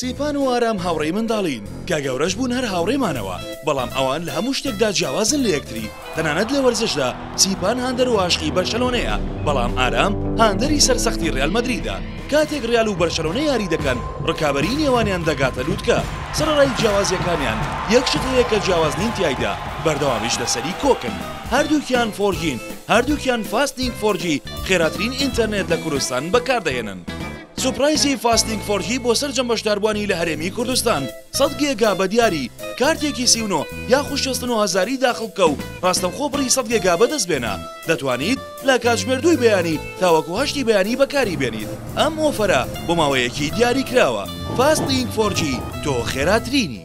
سیپان و ئارام هاوڕێی منداڵین، کە گەورەش بوون هەر هاوڕێمانەوە، بەڵام ئەوان لە هەموو شتێکدا جیاوازن لە یەکتری، تەنانەت لە وەرزشدا سیپان هاندەر و ئاشقی بەرشەلۆنەیە، بەڵام ئارام هاندەری سەرسەختی ریال مەدریدە، کاتێک ریال و بەرشەلۆنە یاری دەکەن رکابەریی نێوانیان دەگاتە لوتکە، سەرەڕای جیاوازییەکانیان یەک شت هەیە کە جیاواز نین تیایدا، بەردەوامیش لەسەری کۆکن، هەردووکیان فۆرجین، هەردووکیان فاست نید فۆر جی خێراترین ئینتەرنێت لە کوردستان بەکاردەهێنن. سوپرایزی فاستینگ فۆر هی بۆ سەرجەم بەشداربوانی لە هەرێمی کوردستان سەد گێگا بە دیاری کارتێکی سی و نۆ یاخو شەست و نۆ هەزاری داخڵ بکە و ڕاستەوخۆ بڕی سەد گێگا بەدەست بێنە دەتوانیت لە کاتژمێر دووی بەیانی تاوەکو هەشتی بەیانی بەکاری بێنیت ئەم ئۆفەرە بۆ ماوەیەکی دیاری کراوە فاستینگ فۆر جی تۆ خێراترینی.